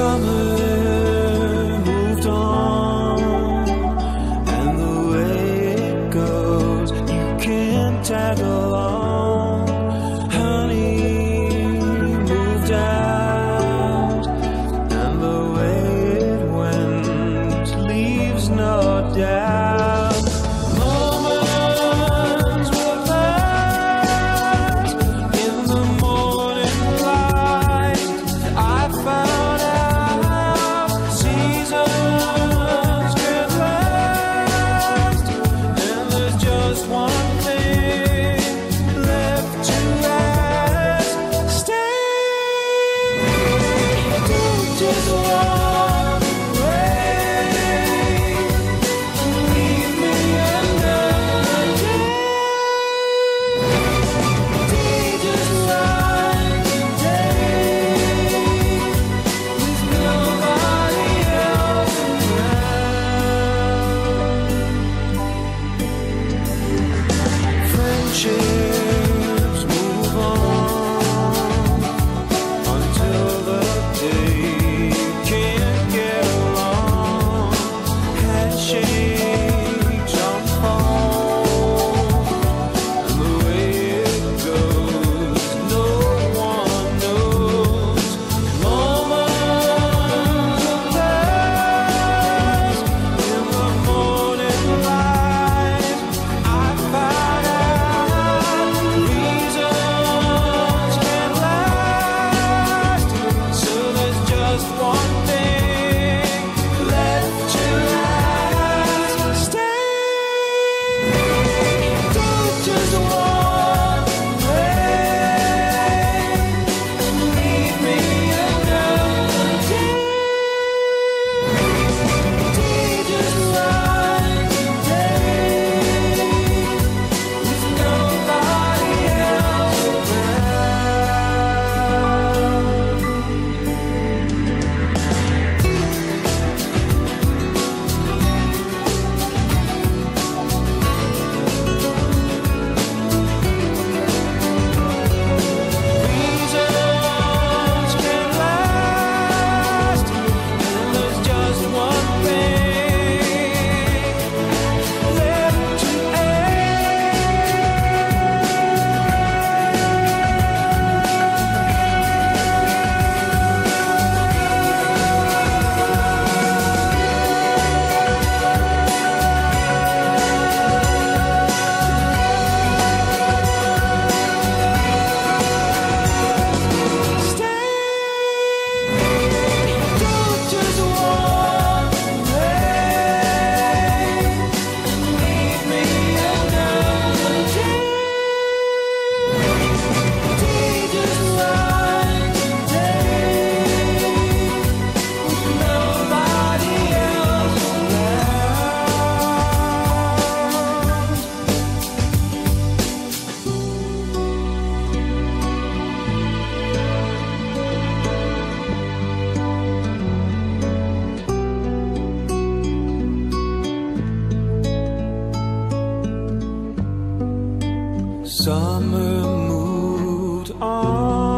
summer moved on, and the way it goes, you can't tag along. summer moved on.